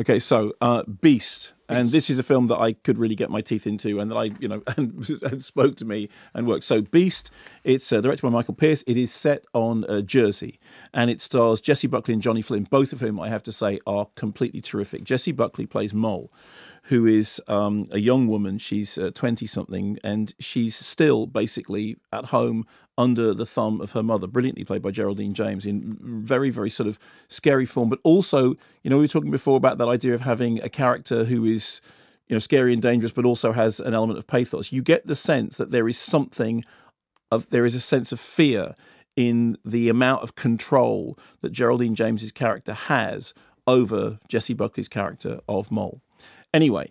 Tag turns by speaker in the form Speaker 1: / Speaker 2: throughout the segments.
Speaker 1: Okay, so uh, Beast, and this is a film that I could really get my teeth into, and that I, you know, and, and spoke to me and worked. So Beast, it's uh, directed by Michael Pearce. It is set on uh, Jersey, and it stars Jessie Buckley and Johnny Flynn, both of whom I have to say are completely terrific. Jessie Buckley plays Mole, who is um, a young woman. She's twenty uh, something, and she's still basically at home under the thumb of her mother, brilliantly played by Geraldine James in very, very sort of scary form. But also, you know, we were talking before about that idea of having a character who is, you know, scary and dangerous, but also has an element of pathos. You get the sense that there is something of there is a sense of fear in the amount of control that Geraldine James's character has over Jessie Buckley's character of Mole. Anyway,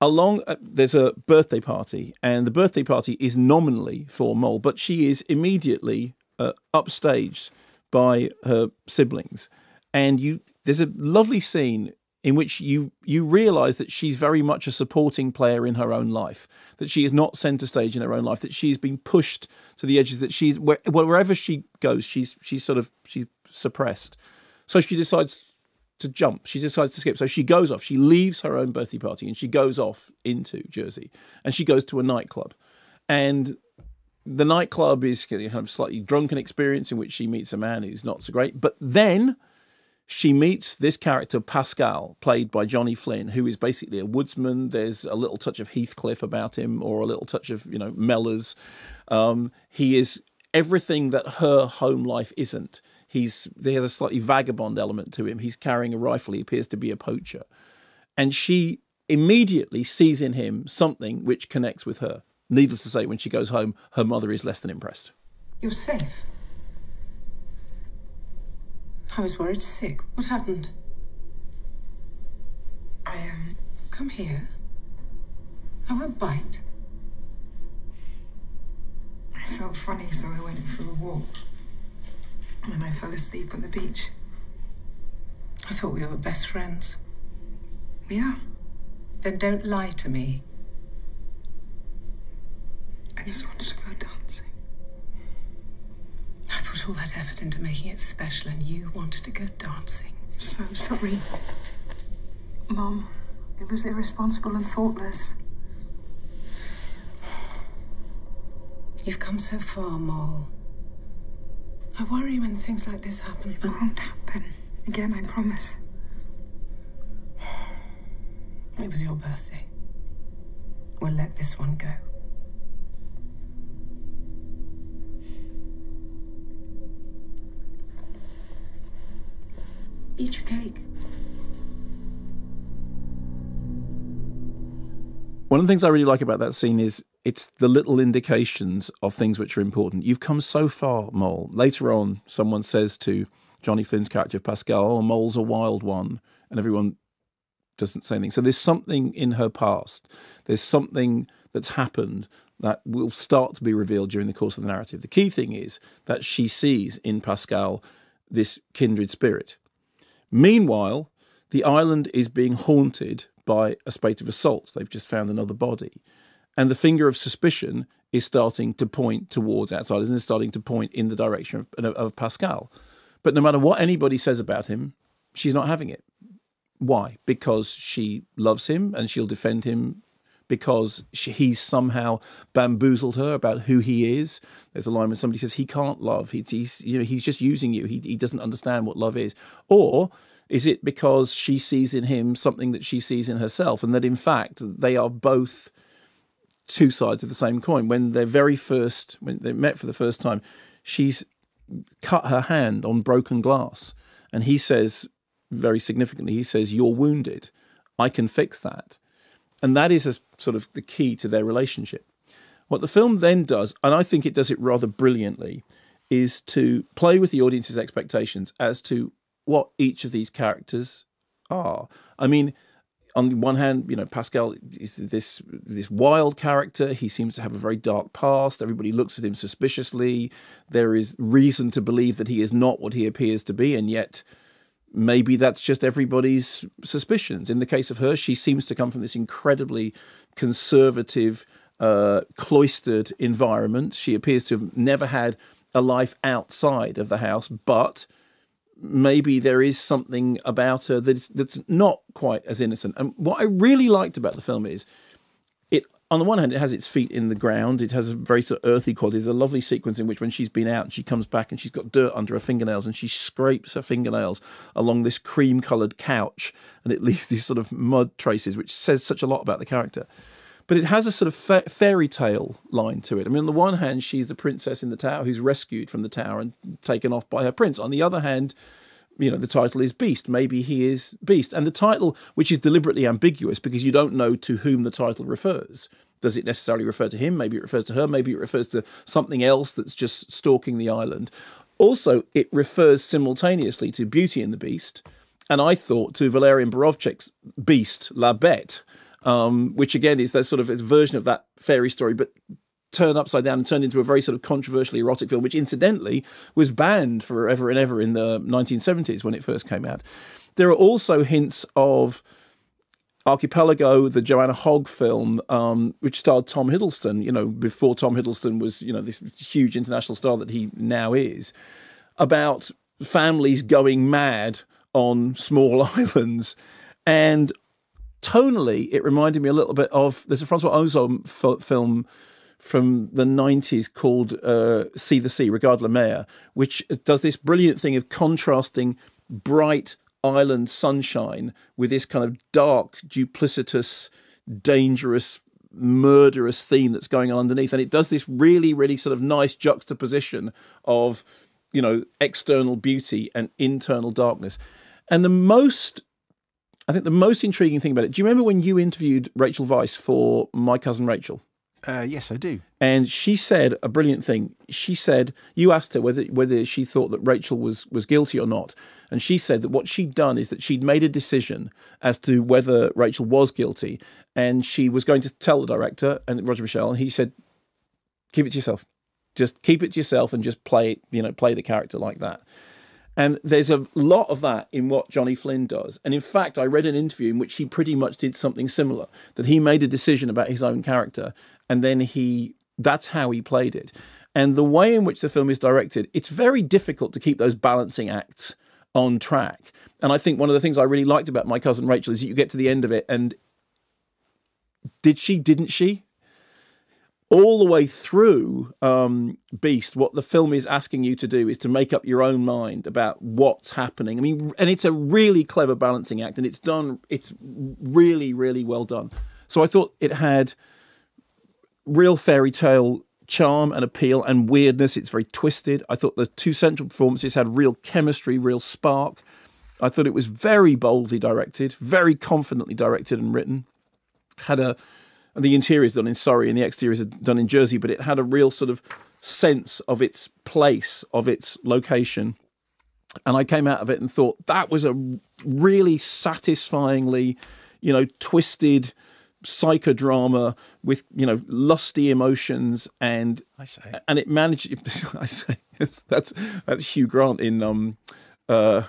Speaker 1: along uh, there's a birthday party and the birthday party is nominally for mole but she is immediately uh, upstaged by her siblings. And you there's a lovely scene in which you you realize that she's very much a supporting player in her own life that she is not center stage in her own life that she's been pushed to the edges that she's wherever she goes she's she's sort of she's suppressed. So she decides to jump. She decides to skip. So she goes off. She leaves her own birthday party and she goes off into Jersey and she goes to a nightclub. And the nightclub is kind of slightly drunken experience in which she meets a man who's not so great. But then she meets this character, Pascal, played by Johnny Flynn, who is basically a woodsman. There's a little touch of Heathcliff about him or a little touch of, you know, Mellors. Um, he is everything that her home life isn't. He's he has a slightly vagabond element to him. He's carrying a rifle. He appears to be a poacher, and she immediately sees in him something which connects with her. Needless to say, when she goes home, her mother is less than impressed.
Speaker 2: You're safe. I was worried sick. What happened? I um come here. I won't bite. Felt funny, so I went for a walk and I fell asleep on the beach. I thought we were best friends. We are. Then don't lie to me. I just wanted to go dancing. I put all that effort into making it special, and you wanted to go dancing. So sorry. Mom, it was irresponsible and thoughtless. You've come so far, Mole. I worry when things like this happen. It won't happen. Again, I promise. It was your birthday. We'll let this one go. Eat your cake.
Speaker 1: One of the things I really like about that scene is it's the little indications of things which are important. You've come so far, Mole. Later on, someone says to Johnny Flynn's character Pascal, "Oh, Mole's a wild one," and everyone doesn't say anything. So there's something in her past. There's something that's happened that will start to be revealed during the course of the narrative. The key thing is that she sees in Pascal this kindred spirit. Meanwhile, the island is being haunted by a spate of assaults. They've just found another body. And the finger of suspicion is starting to point towards outsiders and is starting to point in the direction of, of Pascal. But no matter what anybody says about him, she's not having it. Why? Because she loves him and she'll defend him because she, he's somehow bamboozled her about who he is. There's a line when somebody says he can't love. He, he's you know he's just using you. He he doesn't understand what love is. Or is it because she sees in him something that she sees in herself, and that in fact they are both two sides of the same coin? When they're very first, when they met for the first time, she's cut her hand on broken glass, and he says very significantly, he says, "You're wounded. I can fix that," and that is a, sort of the key to their relationship. What the film then does, and I think it does it rather brilliantly, is to play with the audience's expectations as to what each of these characters are. I mean, on the one hand, you know, Pascal is this this wild character. He seems to have a very dark past. Everybody looks at him suspiciously. There is reason to believe that he is not what he appears to be, and yet maybe that's just everybody's suspicions. In the case of her, she seems to come from this incredibly conservative, uh, cloistered environment. She appears to have never had a life outside of the house, but maybe there is something about her that's that's not quite as innocent. And what I really liked about the film is it on the one hand, it has its feet in the ground. It has a very sort of earthy quality. There's a lovely sequence in which when she's been out and she comes back and she's got dirt under her fingernails and she scrapes her fingernails along this cream coloured couch and it leaves these sort of mud traces, which says such a lot about the character. But it has a sort of fa- fairy tale line to it. I mean, on the one hand, she's the princess in the tower who's rescued from the tower and taken off by her prince. On the other hand, you know, the title is Beast. Maybe he is Beast. And the title, which is deliberately ambiguous because you don't know to whom the title refers. Does it necessarily refer to him? Maybe it refers to her. Maybe it refers to something else that's just stalking the island. Also, it refers simultaneously to Beauty and the Beast. And I thought to Walerian Borowczyk's Beast, La Bête, um, which again is that sort of version of that fairy story, but turned upside down and turned into a very sort of controversially erotic film, which incidentally was banned forever and ever in the 1970s when it first came out. There are also hints of Archipelago, the Joanna Hogg film, um, which starred Tom Hiddleston, you know, before Tom Hiddleston was, you know, this huge international star that he now is, about families going mad on small islands. And tonally, it reminded me a little bit of there's a Francois Ozon f- film from the 90s called uh, See the Sea, Regarde la Mer, which does this brilliant thing of contrasting bright island sunshine with this kind of dark, duplicitous, dangerous, murderous theme that's going on underneath. And it does this really, really sort of nice juxtaposition of, you know, external beauty and internal darkness. And the most I think the most intriguing thing about it. Do you remember when you interviewed Rachel Weisz for My Cousin Rachel?
Speaker 3: Uh, yes, I do.
Speaker 1: And she said a brilliant thing. She said you asked her whether whether she thought that Rachel was was guilty or not, and she said that what she'd done is that she'd made a decision as to whether Rachel was guilty, and she was going to tell the director and Roger Michell, and he said, "Keep it to yourself. Just keep it to yourself and just play it. You know, play the character like that." And there's a lot of that in what Johnny Flynn does. And in fact, I read an interview in which he pretty much did something similar that he made a decision about his own character and then he that's how he played it. And the way in which the film is directed, it's very difficult to keep those balancing acts on track. And I think one of the things I really liked about my cousin Rachel is that you get to the end of it and did she, didn't she? All the way through um, Beast, what the film is asking you to do is to make up your own mind about what's happening. I mean, and it's a really clever balancing act, and it's done. It's really, really well done. So I thought it had real fairy tale charm and appeal and weirdness. It's very twisted. I thought the two central performances had real chemistry, real spark. I thought it was very boldly directed, very confidently directed and written. Had a and the interior is done in Surrey and the exterior is done in Jersey, but it had a real sort of sense of its place, of its location. And I came out of it and thought that was a really satisfyingly, you know, twisted psychodrama with you know lusty emotions and
Speaker 3: I say
Speaker 1: and it managed I say that's that's Hugh Grant in um uh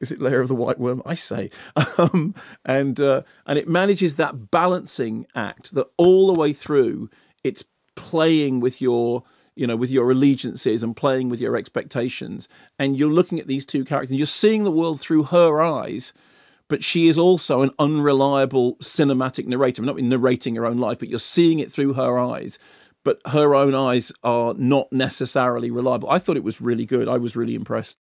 Speaker 1: is it Lair of the White Worm? I say, um, and uh, and it manages that balancing act that all the way through. It's playing with your you know with your allegiances and playing with your expectations, and you're looking at these two characters. and You're seeing the world through her eyes, but she is also an unreliable cinematic narrator. I'm not narrating her own life, but you're seeing it through her eyes. But her own eyes are not necessarily reliable. I thought it was really good. I was really impressed.